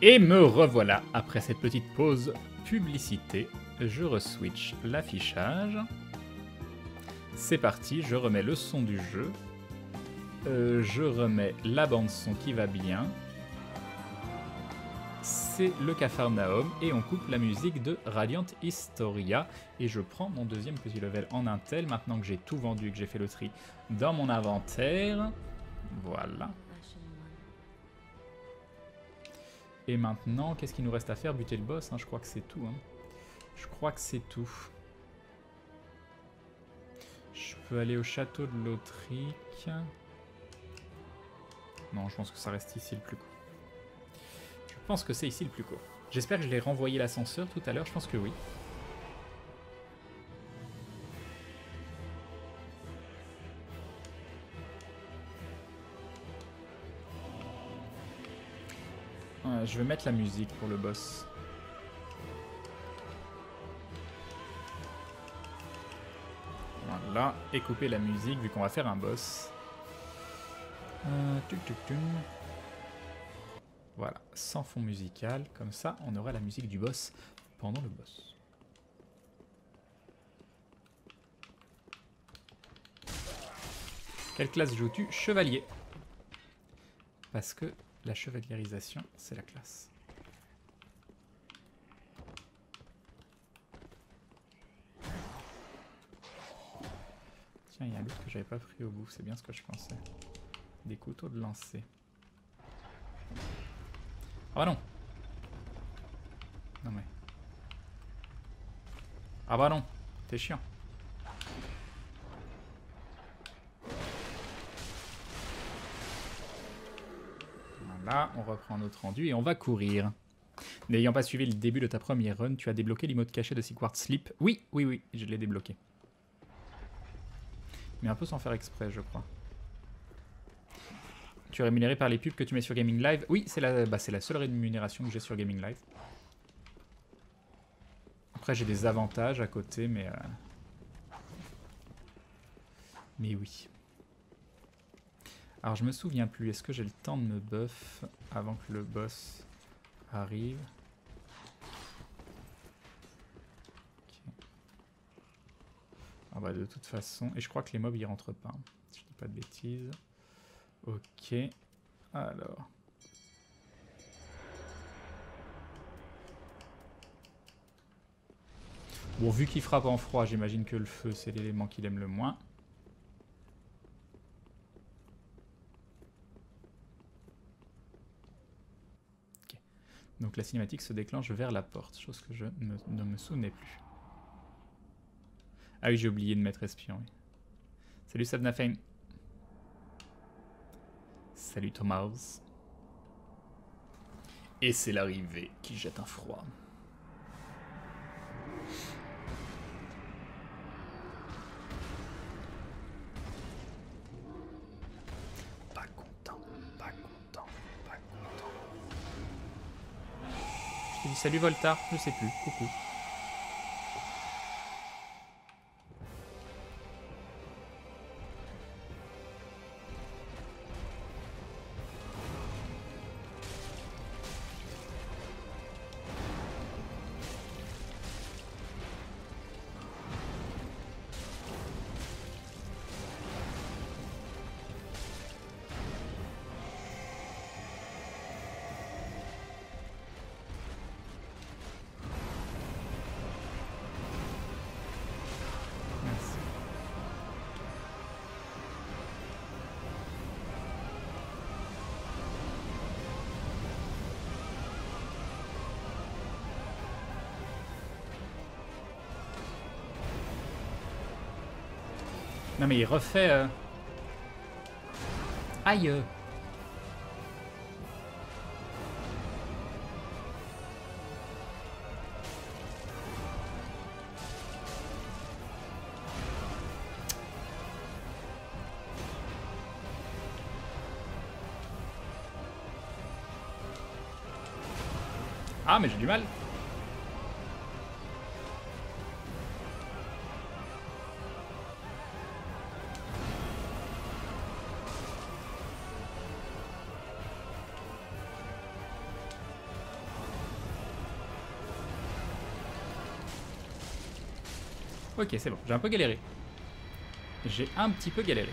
Et me revoilà après cette petite pause publicité. Je reswitch l'affichage. C'est parti, je remets le son du jeu. Euh, je remets la bande son qui va bien. C'est le Capharnaüm et on coupe la musique de Radiant Historia. Et je prends mon deuxième petit level en Intel maintenant que j'ai tout vendu et que j'ai fait le tri dans mon inventaire. Voilà. Et maintenant, qu'est-ce qu'il nous reste à faire? Buter le boss, hein, je crois que c'est tout. Hein. Je crois que c'est tout. Je peux aller au château de l'Autrique. Non, je pense que ça reste ici le plus court. Je pense que c'est ici le plus court. J'espère que je l'ai renvoyé l'ascenseur tout à l'heure, je pense que oui. Je vais mettre la musique pour le boss. Voilà, et couper la musique vu qu'on va faire un boss. Euh, voilà, sans fond musical, comme ça on aura la musique du boss pendant le boss. Quelle classe joues-tu Chevalier? Parce que la chevalierisation, c'est la classe. Tiens, il y a un autre que j'avais pas pris au bout, c'est bien ce que je pensais. Des couteaux de lancer. Ah bah non Non mais... Ah bah non T'es chiant on reprend notre rendu et on va courir. N'ayant pas suivi le début de ta première run, tu as débloqué l'emote caché de Sequart Sleep. Oui, oui, oui, je l'ai débloqué. Mais un peu sans faire exprès, je crois. Tu es rémunéré par les pubs que tu mets sur Gaming Live. Oui, c'est la, bah, la seule rémunération que j'ai sur Gaming Live. Après, j'ai des avantages à côté, mais... Euh, mais oui. Alors je me souviens plus, est-ce que j'ai le temps de me buff avant que le boss arrive Ah bah de toute façon, et je crois que les mobs y rentrent pas, hein, je dis pas de bêtises. Ok, alors... Bon, vu qu'il frappe en froid, j'imagine que le feu, c'est l'élément qu'il aime le moins. Donc la cinématique se déclenche vers la porte, chose que je ne me souvenais plus. Ah oui, j'ai oublié de mettre espion. Salut Sabnafane. Salut Thomas. Et c'est l'arrivée qui jette un froid. Salut Volta, je sais plus, coucou. Non mais il refait... Euh... Aïe Ah mais j'ai du mal Ok, c'est bon. J'ai un peu galéré. J'ai un petit peu galéré.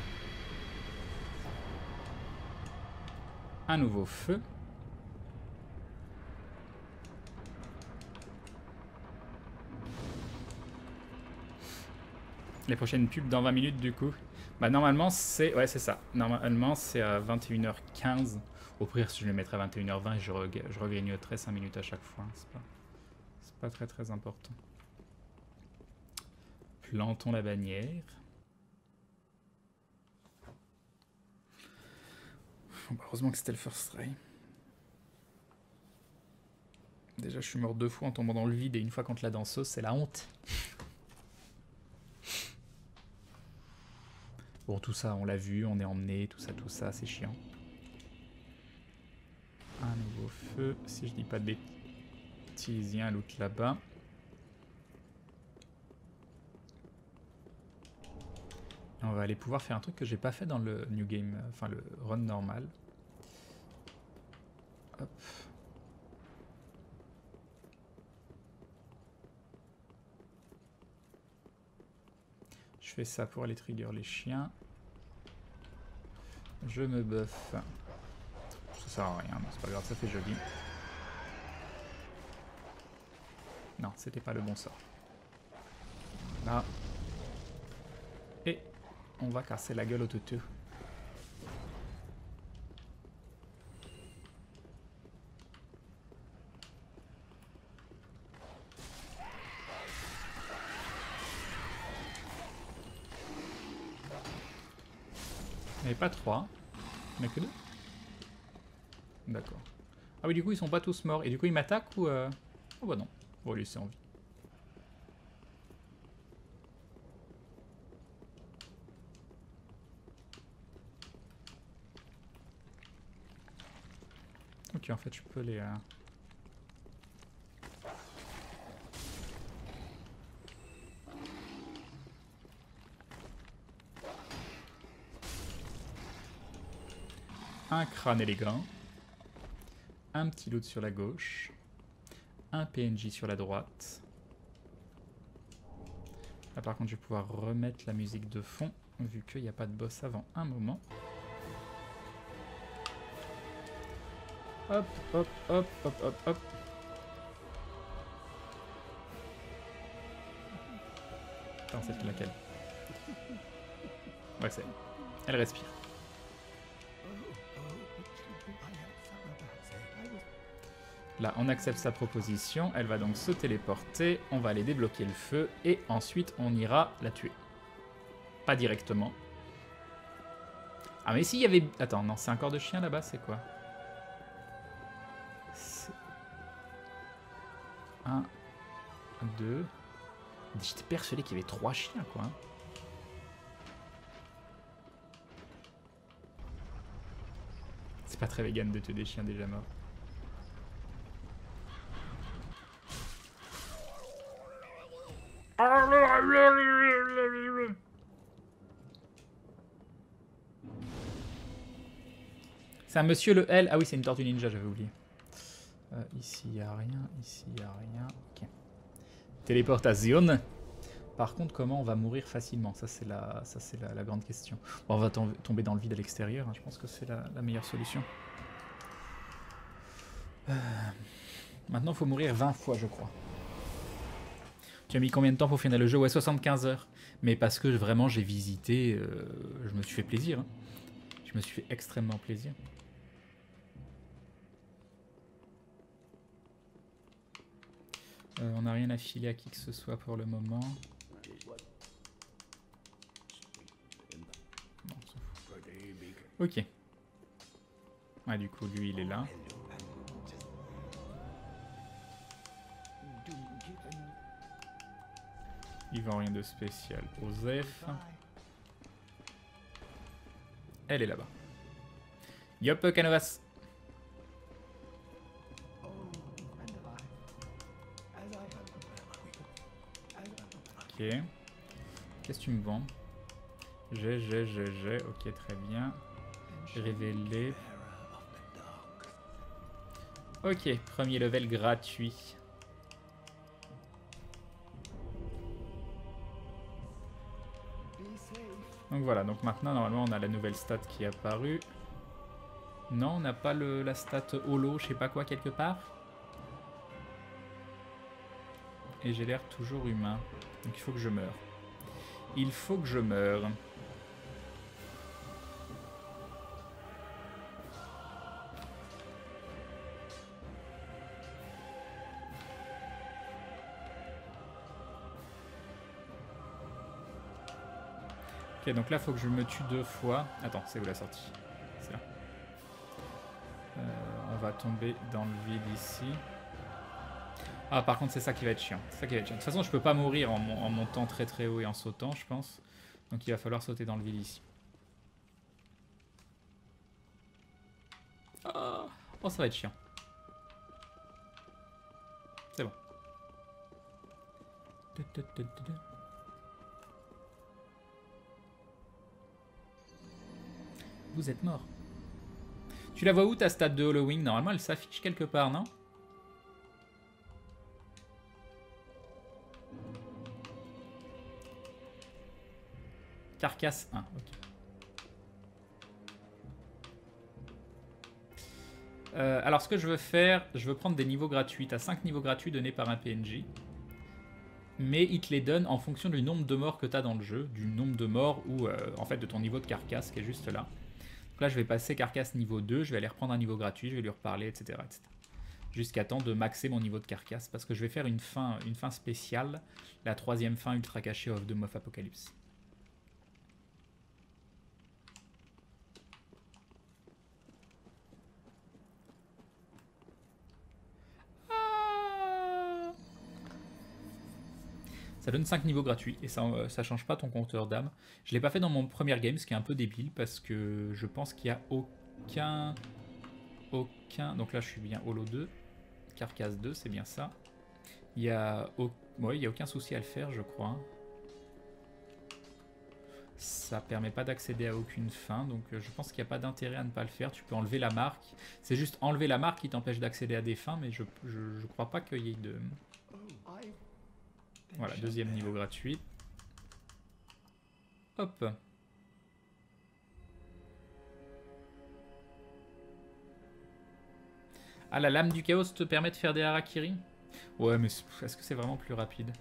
Un nouveau feu. Les prochaines pubs dans 20 minutes du coup. Bah normalement c'est... Ouais c'est ça. Normalement c'est à 21h15. Au pire si je le mettrais à 21h20 je, je regrignoterai 5 minutes à chaque fois. C'est pas... pas très très important. Plantons la bannière. Bah, heureusement que c'était le first try. Déjà, je suis mort deux fois en tombant dans le vide et une fois contre la danseuse, c'est la honte. Bon, tout ça, on l'a vu, on est emmené, tout ça, tout ça, c'est chiant. Un nouveau feu, si je dis pas de bêtises, il y a un loot là-bas. On va aller pouvoir faire un truc que j'ai pas fait dans le new game, enfin le run normal. Hop. Je fais ça pour aller trigger les chiens. Je me buff. Ça sert à rien, c'est pas grave, ça fait joli. Non, c'était pas le bon sort. Là. Et on va casser la gueule au tutu. Il n'y avait pas trois. Il n'y a que deux D'accord. Ah oui, du coup, ils sont pas tous morts. Et du coup, ils m'attaquent ou... Euh... Oh bah non. On va laisser en vie. En fait, je peux les... Euh... Un crâne élégant. Un petit loot sur la gauche. Un PNJ sur la droite. Là par contre je vais pouvoir remettre la musique de fond vu qu'il n'y a pas de boss avant un moment. Hop, hop, hop, hop, hop, hop. Attends, c'est laquelle Ouais, c'est... Elle respire. Là, on accepte sa proposition. Elle va donc se téléporter. On va aller débloquer le feu. Et ensuite, on ira la tuer. Pas directement. Ah, mais si, il y avait... Attends, non, c'est un corps de chien là-bas, c'est quoi? Un, deux... J'étais persuadé qu'il y avait trois chiens, quoi. C'est pas très vegan de tuer des chiens déjà morts. C'est un monsieur le L. Ah oui, c'est une tortue ninja, j'avais oublié. Ici, il n'y a rien. Ici, il n'y a rien. Ok. Téléportation. Par contre, comment on va mourir facilement? Ça, c'est la, la, grande question. on va tomber dans le vide à l'extérieur. Hein. Je pense que c'est la, meilleure solution. Euh, maintenant, il faut mourir 20 fois, je crois. Tu as mis combien de temps pour finir le jeu? Ouais, 75 heures. Mais parce que vraiment j'ai visité, euh, je me suis fait plaisir. Hein. Je me suis fait extrêmement plaisir. Euh, on n'a rien à filer à qui que ce soit pour le moment. Ok. Ouais, du coup, lui, il est là. Il vend rien de spécial. Osef. Elle est là-bas. Yop, Canovas. Qu'est-ce que tu me vends? J'ai, j'ai, j'ai, j'ai. Ok, très bien. Révélé. Ok, premier level gratuit. Donc voilà, donc maintenant normalement on a la nouvelle stat qui est apparue. Non, on n'a pas le, la stat holo, je sais pas quoi quelque part? Et j'ai l'air toujours humain. Donc il faut que je meure. Il faut que je meure. Ok, donc là, faut que je me tue deux fois. Attends, c'est où la sortie? C'est là. Euh, on va tomber dans le vide ici. Ah, par contre, c'est ça qui va être chiant. ça va être chiant. De toute façon, je peux pas mourir en, montant très très haut et en sautant, je pense. Donc il va falloir sauter dans le vide ici. Oh, oh ça va être chiant. C'est bon. Vous êtes mort. Tu la vois où ta stade de Halloween? Normalement, elle s'affiche quelque part, non? Carcasse 1, ok. Euh, alors ce que je veux faire, je veux prendre des niveaux gratuits. T'as 5 niveaux gratuits donnés par un PNJ. Mais il te les donne en fonction du nombre de morts que tu as dans le jeu, du nombre de morts ou euh, en fait de ton niveau de carcasse qui est juste là. Donc là, je vais passer carcasse niveau 2, je vais aller reprendre un niveau gratuit, je vais lui reparler, etc. Jusqu'à temps de maxer mon niveau de carcasse, parce que je vais faire une fin, une fin spéciale, la troisième fin ultra cachée of Doom of Apocalypse. Ça donne 5 niveaux gratuits et ça, euh, ça change pas ton compteur d'âme. Je l'ai pas fait dans mon premier game, ce qui est un peu débile parce que je pense qu'il y a aucun... Aucun... Donc là je suis bien Holo 2. Carcasse 2, c'est bien ça. Il y a... il y a aucun souci à le faire, je crois. Ça permet pas d'accéder à aucune fin, donc euh, je pense qu'il n'y a pas d'intérêt à ne pas le faire. Tu peux enlever la marque. C'est juste enlever la marque qui t'empêche d'accéder à des fins, mais je, je crois pas qu'il y ait de... Voilà, deuxième niveau gratuit. Hop. Ah, la lame du chaos te permet de faire des harakiri? Ouais, mais est-ce que c'est vraiment plus rapide?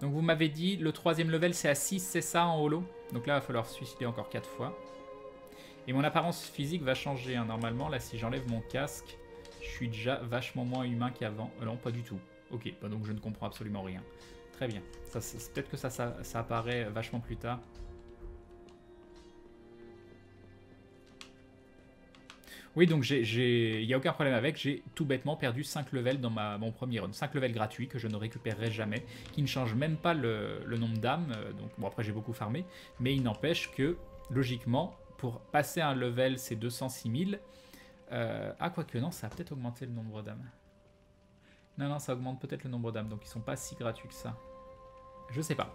Donc vous m'avez dit, le troisième level c'est à 6, c'est ça en holo? Donc là il va falloir se suicider encore 4 fois. Et mon apparence physique va changer. Hein. Normalement, là, si j'enlève mon casque, je suis déjà vachement moins humain qu'avant. Euh, non, pas du tout. Ok, bah donc je ne comprends absolument rien. Très bien. Peut-être que ça, ça, apparaît vachement plus tard. Oui, donc il n'y a aucun problème avec. J'ai tout bêtement perdu 5 levels dans ma, mon premier run. 5 levels gratuits que je ne récupérerai jamais, qui ne changent même pas le, le nombre d'âmes. Euh, donc bon, après j'ai beaucoup farmé. Mais il n'empêche que, logiquement, pour passer un level, c'est 206 000. Euh, ah, quoique, non, ça a peut-être augmenté le nombre d'âmes. Non, non, ça augmente peut-être le nombre d'âmes, donc ils sont pas si gratuits que ça. Je sais pas.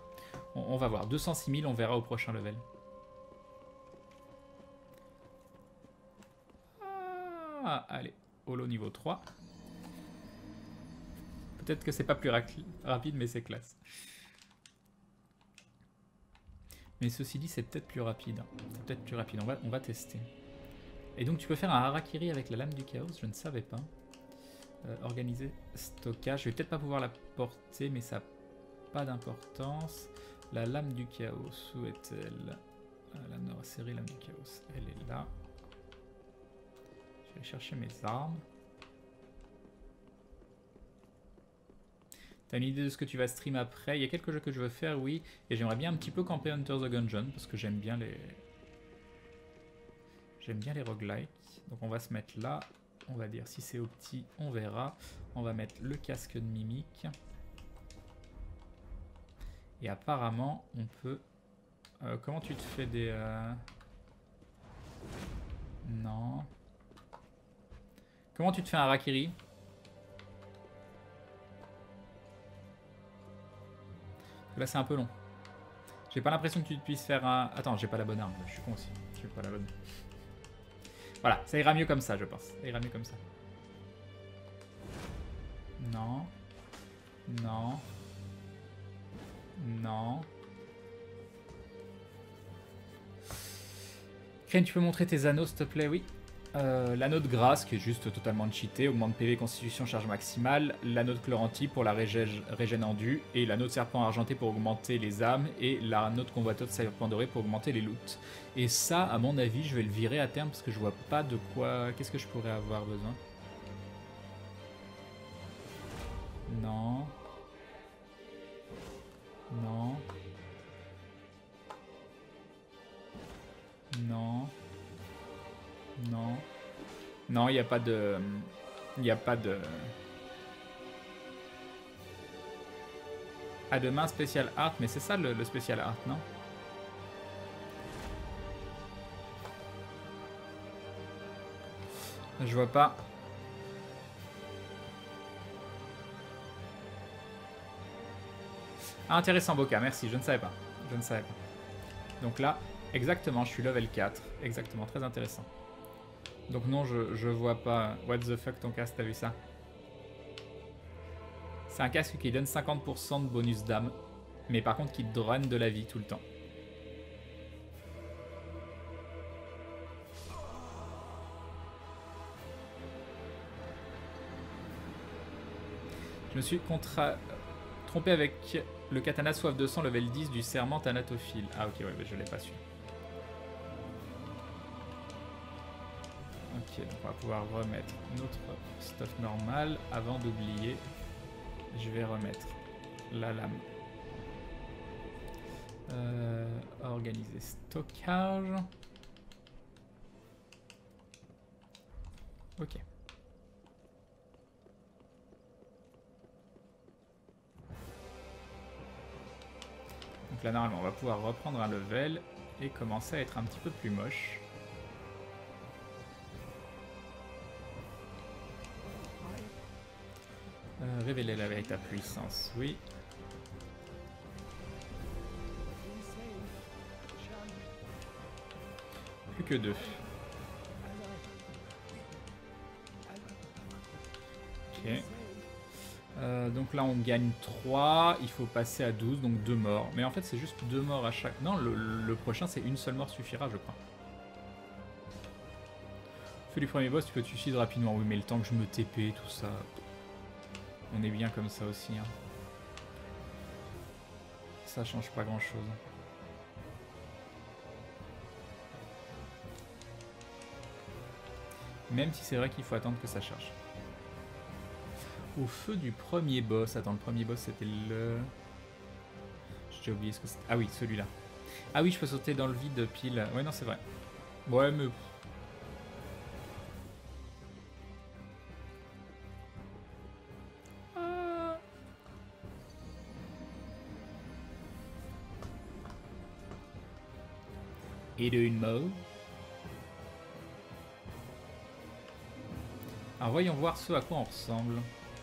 On, va voir. 206 000, on verra au prochain level. Ah, allez, holo niveau 3. Peut-être que c'est pas plus rapide, mais c'est classe. Mais ceci dit, c'est peut-être plus rapide. C'est peut-être plus rapide. On va, on va tester. Et donc, tu peux faire un harakiri avec la lame du chaos? Je ne savais pas. Euh, organiser stockage. Je vais peut-être pas pouvoir la porter, mais ça n'a pas d'importance. La lame du chaos, où est-elle? La nord série lame du chaos. Elle est là. Je vais chercher mes armes. T'as une idée de ce que tu vas stream après? Il y a quelques jeux que je veux faire, oui. Et j'aimerais bien un petit peu camper Hunter the Gungeon parce que j'aime bien les... J'aime bien les roguelikes. Donc on va se mettre là. On va dire si c'est au on verra. On va mettre le casque de mimique. Et apparemment, on peut... Euh, comment tu te fais des... Euh, non. Comment tu te fais un Rakiri Là, c'est un peu long. J'ai pas l'impression que tu puisses faire un... Attends, j'ai pas la bonne arme. Je suis con aussi. J'ai pas la bonne. Voilà, ça ira mieux comme ça, je pense. Ça ira mieux comme ça. Non. Non. Non. Crane, tu peux montrer tes anneaux, s'il te plaît? Oui, L'anneau de grâce, qui est juste totalement cheaté, augmente PV, constitution, charge maximale. L'anneau de Chloranti pour la régène endue. Et l'anneau de serpent argenté pour augmenter les âmes. Et l'anneau de convoito de serpent doré pour augmenter les loots. Et ça, à mon avis, je vais le virer à terme parce que je vois pas de quoi. Qu'est-ce que je pourrais avoir besoin? Non. Non. Non. Non. Non, il n'y a pas de... Il n'y a pas de... Ah, demain, spécial art, mais c'est ça le, le spécial art, non? Je vois pas. Ah, intéressant, Boca, merci, je ne savais pas. Je ne savais pas. Donc là, exactement, je suis level 4. Exactement, très intéressant. Donc non, je, je vois pas. What the fuck ton casque, t'as vu ça? C'est un casque qui donne 50% de bonus d'âme. Mais par contre qui drone de la vie tout le temps. Je me suis trompé avec le katana soif de sang level 10 du serment thanatophile. Ah ok, ouais, je l'ai pas su. On va pouvoir remettre notre stuff normal. Avant d'oublier, je vais remettre la lame. Euh, organiser stockage. Ok. Donc là normalement on va pouvoir reprendre un level et commencer à être un petit peu plus moche. Révéler la véritable puissance, oui. Plus que deux. Ok. Euh, donc là on gagne 3, il faut passer à 12, donc 2 morts. Mais en fait c'est juste 2 morts à chaque... Non, le, le prochain c'est une seule mort suffira je crois. Fais du premier boss, tu peux te suicider rapidement. Oui mais le temps que je me TP, tout ça... On est bien comme ça aussi. Hein. Ça change pas grand chose. Même si c'est vrai qu'il faut attendre que ça charge. Au feu du premier boss. Attends, le premier boss c'était le... J'ai oublié ce que c'était. Ah oui, celui-là. Ah oui, je peux sauter dans le vide pile. Ouais, non, c'est vrai. Ouais, mais et de une mort. Alors voyons voir ce à quoi on ressemble.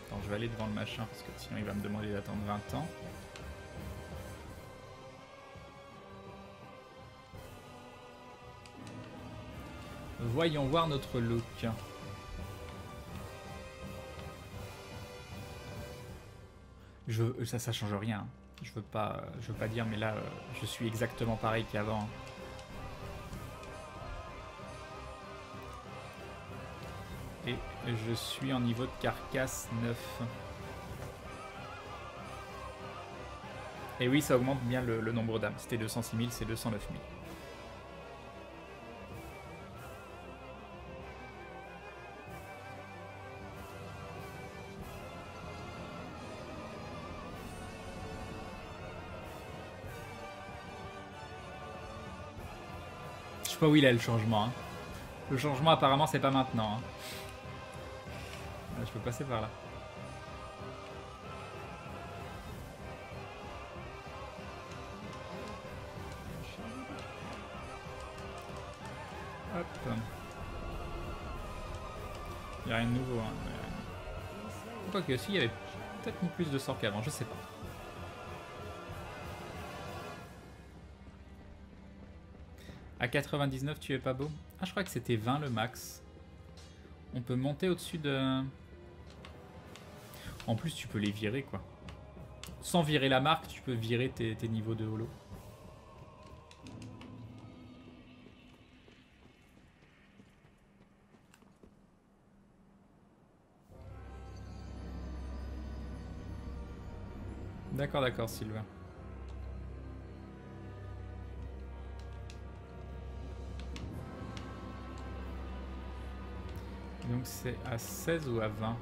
Attends, je vais aller devant le machin parce que sinon il va me demander d'attendre 20 ans. Voyons voir notre look. Je, ça, ça change rien. Je veux pas, je veux pas dire, mais là, euh, je suis exactement pareil qu'avant. Je suis en niveau de carcasse 9. Et oui, ça augmente bien le, nombre d'âmes. C'était 206 000, c'est 209 000. Je sais pas où il est le changement. Hein. Le changement apparemment c'est pas maintenant. Hein. Je peux passer par là. Hop. Il n'y a rien de nouveau. Hein. Quoique, si, il y avait peut-être plus de sorts qu'avant, je sais pas. À 99, tu es pas beau Ah, je crois que c'était 20 le max. On peut monter au-dessus de... En plus, tu peux les virer, quoi. Sans virer la marque, tu peux virer tes, niveaux de holo. D'accord, d'accord, Sylvain. Donc c'est à 16 ou à 20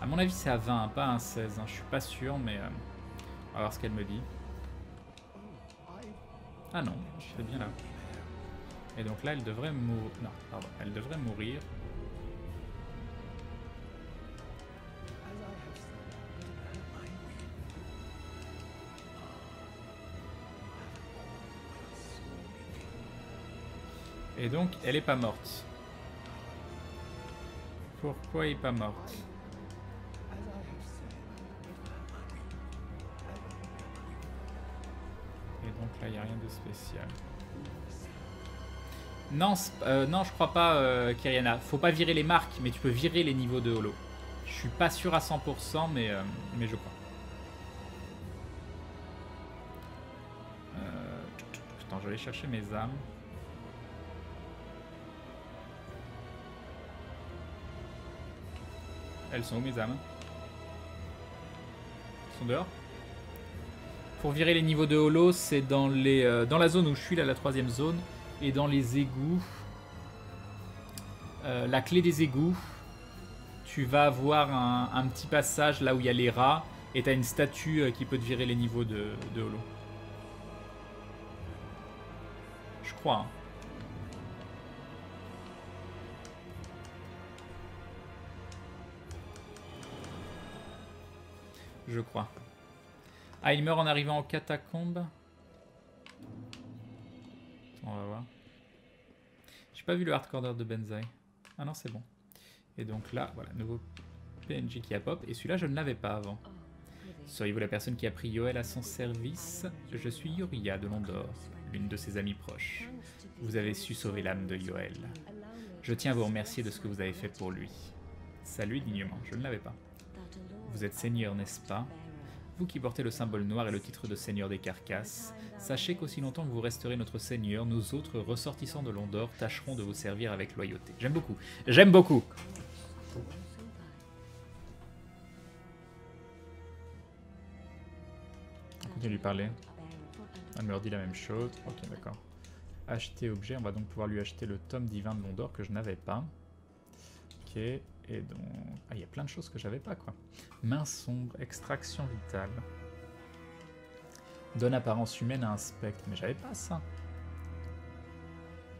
À mon avis c'est à 20, pas à 16. Hein. Je suis pas sûr, mais euh, on va voir ce qu'elle me dit. Ah non, je suis bien là. Et donc là elle devrait mourir. Non, pardon, elle devrait mourir. Et donc, elle est pas morte. Pourquoi elle est pas morte? Il n'y a rien de spécial. Non, euh, non, je crois pas, euh, Kyriana. Faut pas virer les marques, mais tu peux virer les niveaux de holo. Je suis pas sûr à 100%, mais, euh, mais je crois. Attends, je vais chercher mes âmes. Elles sont où mes âmes? Elles sont dehors? Pour virer les niveaux de holo, c'est dans, euh, dans la zone où je suis, là, la troisième zone. Et dans les égouts. Euh, la clé des égouts. Tu vas avoir un, petit passage là où il y a les rats. Et tu une statue euh, qui peut te virer les niveaux de, de holo. Je crois. Hein. je crois. Ah, il meurt en arrivant en catacombe. On va voir. J'ai pas vu le hardcore de Benzai. Ah non, c'est bon. Et donc là, voilà, nouveau PNJ qui a pop. Et celui-là, je ne l'avais pas avant. Seriez-vous la personne qui a pris Yoel à son service? Je suis Yoria de Londor, l'une de ses amies proches. Vous avez su sauver l'âme de Yoel. Je tiens à vous remercier de ce que vous avez fait pour lui. Salut dignement, je ne l'avais pas. Vous êtes seigneur, n'est-ce pas? Vous qui portez le symbole noir et le titre de seigneur des carcasses, sachez qu'aussi longtemps que vous resterez notre seigneur, nous autres ressortissants de Londor tâcherons de vous servir avec loyauté. J'aime beaucoup. J'aime beaucoup. On continue de lui parler. Elle me leur dit la même chose. Ok, d'accord. Acheter objet. On va donc pouvoir lui acheter le tome divin de Londor que je n'avais pas. Ok. Et donc... Ah, il y a plein de choses que j'avais pas, quoi. Main sombre, extraction vitale. Donne apparence humaine à un spectre. Mais j'avais pas ça.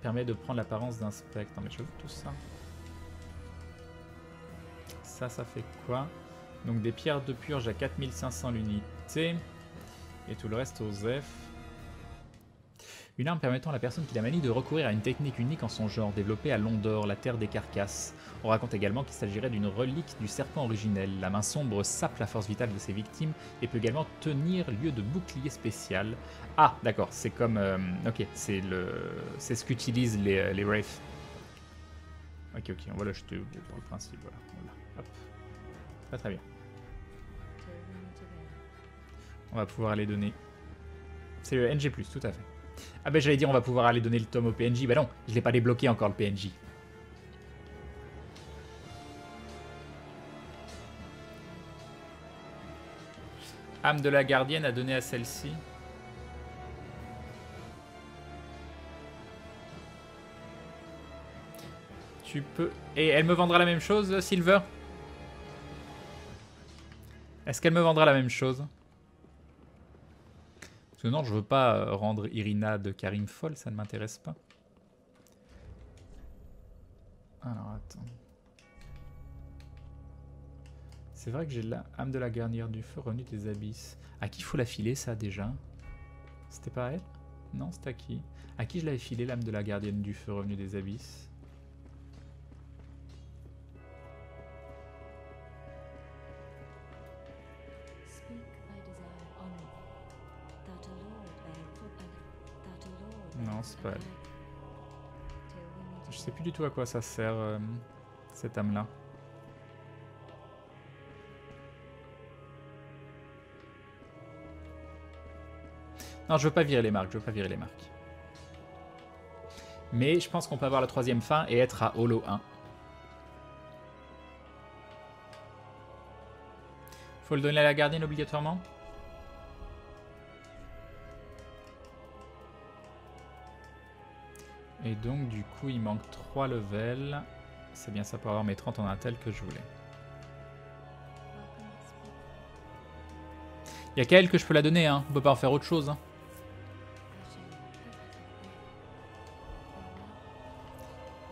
Permet de prendre l'apparence d'un spectre. Non mais je veux tout ça. Ça, ça fait quoi? Donc des pierres de purge à 4500 l'unité. Et tout le reste aux F. Une arme permettant à la personne qui la manie de recourir à une technique unique en son genre, développée à Londor, la terre des carcasses. On raconte également qu'il s'agirait d'une relique du serpent originel. La main sombre sape la force vitale de ses victimes et peut également tenir lieu de bouclier spécial. Ah, d'accord, c'est comme... Euh, ok, c'est le, c'est ce qu'utilisent les, euh, les Wraiths. Ok, ok, on va l'acheter pour le principe, voilà. Hop. Très très bien. On va pouvoir aller donner... C'est le NG+, tout à fait. Ah ben j'allais dire on va pouvoir aller donner le tome au PNJ. Bah non, je l'ai pas débloqué encore le PNJ. Âme de la gardienne a donné à celle-ci. Tu peux... Et elle me vendra la même chose, Silver? Est-ce qu'elle me vendra la même chose? Non, je veux pas euh, rendre Irina de Karim folle, ça ne m'intéresse pas. Alors attends. C'est vrai que j'ai la âme de la garnière du feu revenue des abysses. À qui faut la filer ça déjà? C'était pas elle? Non, c'était à qui? À qui je l'avais filé l'âme de la gardienne du feu revenue des abysses? Je sais plus du tout à quoi ça sert, euh, cette âme-là. Non, je veux pas virer les marques, je veux pas virer les marques. Mais je pense qu'on peut avoir la troisième fin et être à holo 1. Faut le donner à la gardienne obligatoirement? Et donc du coup il manque 3 levels. C'est bien ça pour avoir mes 30 en intel que je voulais. Il y a qu'à que je peux la donner, hein. on peut pas en faire autre chose. Hein.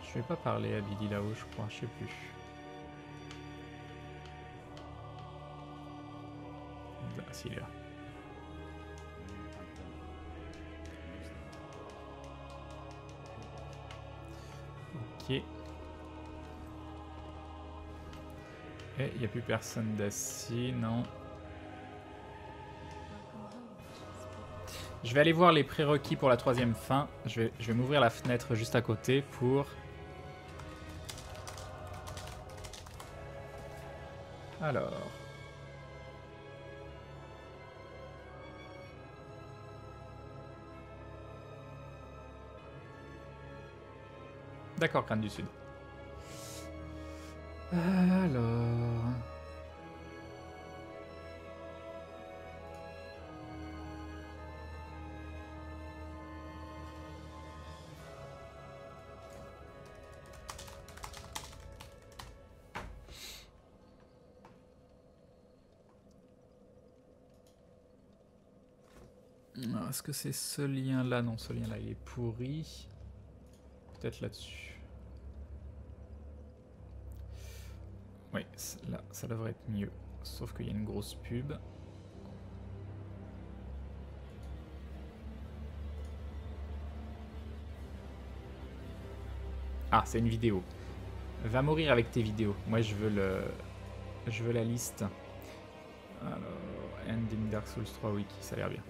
Je vais pas parler à Billy là-haut, je crois, je sais plus. Là, bah, s'il est là. Et il n'y a plus personne d'assis, non. Je vais aller voir les prérequis pour la troisième fin. Je vais, je vais m'ouvrir la fenêtre juste à côté pour... Alors... D'accord, crâne du Sud. Alors... Est-ce que c'est ce lien-là? Non, ce lien-là, il est pourri. Peut-être là-dessus. Oui, là, ça devrait être mieux. Sauf qu'il y a une grosse pub. Ah, c'est une vidéo. Va mourir avec tes vidéos. Moi, je veux le... Je veux la liste. Alors, Ending Dark Souls 3 Wiki, ça a l'air bien.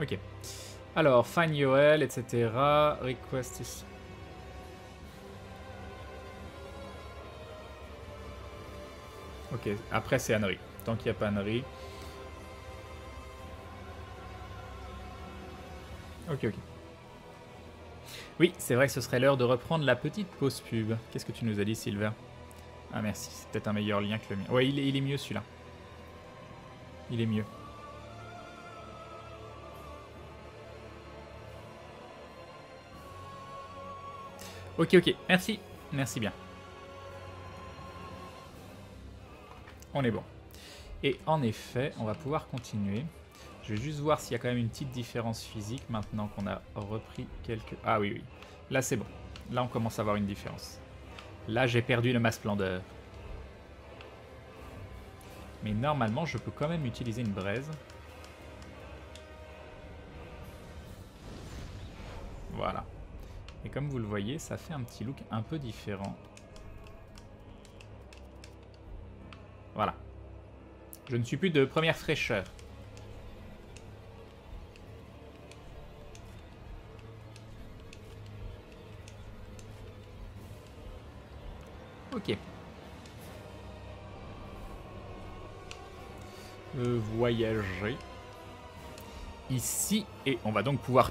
Ok. Alors, find Yoel, etc. Request is... Ok, après c'est Henry. Tant qu'il n'y a pas Henry. Ok, ok. Oui, c'est vrai que ce serait l'heure de reprendre la petite pause pub. Qu'est-ce que tu nous as dit, Silver Ah merci, c'est peut-être un meilleur lien que le mien. Ouais, il est, il est mieux celui-là. Il est mieux. Ok, ok. Merci. Merci bien. On est bon. Et en effet, on va pouvoir continuer. Je vais juste voir s'il y a quand même une petite différence physique maintenant qu'on a repris quelques... Ah oui, oui. Là, c'est bon. Là, on commence à avoir une différence. Là, j'ai perdu de ma splendeur. Mais normalement, je peux quand même utiliser une braise. Voilà. Et comme vous le voyez, ça fait un petit look un peu différent. Je ne suis plus de première fraîcheur. Ok. Euh, voyager. Ici. Et on va donc pouvoir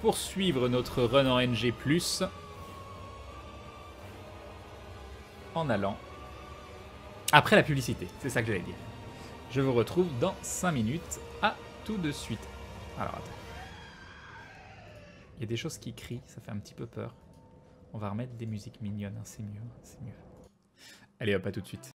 poursuivre notre run en NG+, en allant après la publicité, c'est ça que j'allais dire. Je vous retrouve dans 5 minutes, à tout de suite. Alors attends. Il y a des choses qui crient, ça fait un petit peu peur. On va remettre des musiques mignonnes, hein, c'est mieux, c'est mieux. Allez hop, à tout de suite.